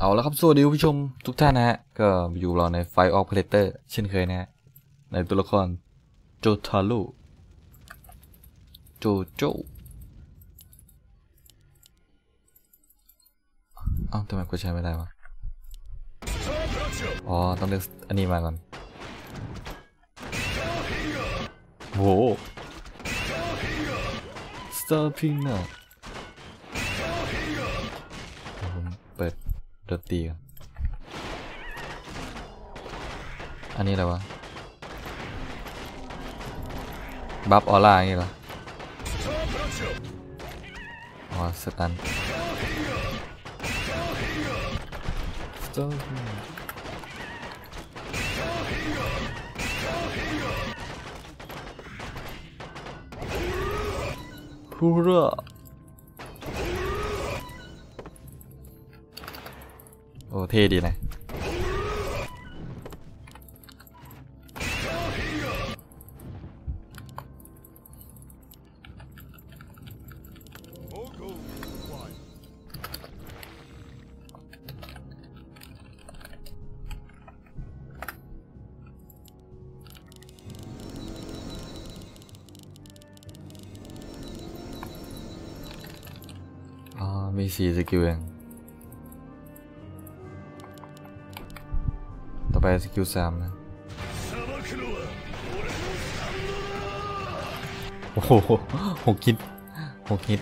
เอาแล้วครับสวัสดีคุณผู้ชมทุกท่านนะฮะ ก็อยู่เราใน Fight Of Characters เช่นเคยนะฮะ ในตัวละครโจทารุโจโจเอ้าทำไมกูใช้ไม่ได้วะ อ๋อ ต้องเลือกอันนี้มาก่อนโหสต ตรีก่อนอันนี้อะไรวะ บัฟออร่าอย่างงี้เหรออ๋อสตันสตาร์พิ โอ้เท่ดีนะอ๋อมีสี่ skill เอง ไป skill สามนะ โอ้โหหกคิดหกคิด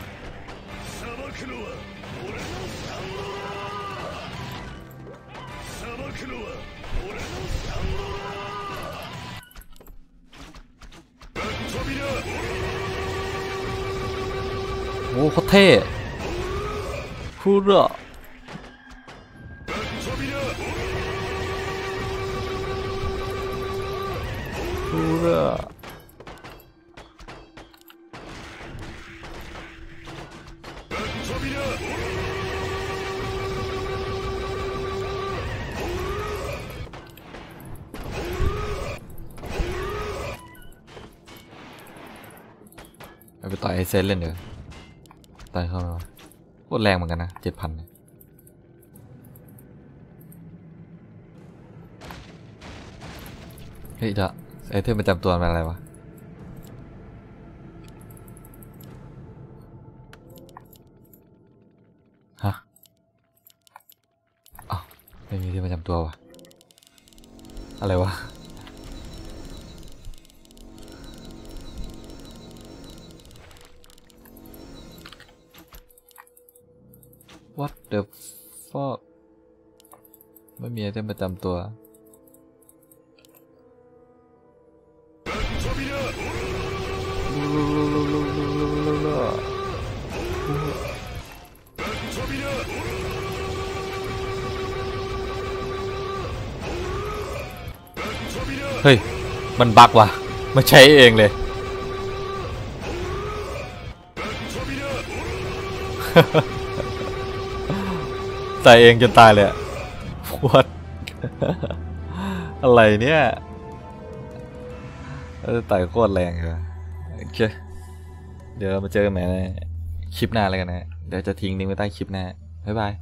โอ้โคตรเท่พูดอะพูดอะเอาไปต่อยไอเซนเล่นเดี๋ยวต่อยเข้ามาโคตรแรงเหมือนกันนะเจ็ดพันยเฮ้ยดะ ไอเทมประจำตัวมันอะไรวะ ฮะอ้าวไม่มีที่ประจำตัววะอะไรวะ What the fuck ไม่มีไอเทมประจำตัว เฮ้ย มันบักว่ะมาใช้เองเลย ใส่เองจนตายเลยอะ What อะไรเนี่ยเออไต่โคตรแรงเลยโอเค เดี๋ยวเรามาเจอกันใหม่ในคลิปหน้าแล้วกันนะ เดี๋ยวจะทิ้งลิงก์ไว้ใต้คลิปหน้า บ๊ายบาย